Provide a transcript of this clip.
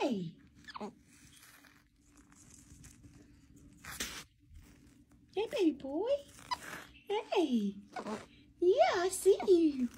Hey. Hey, baby boy. Hey. Yeah, I see you.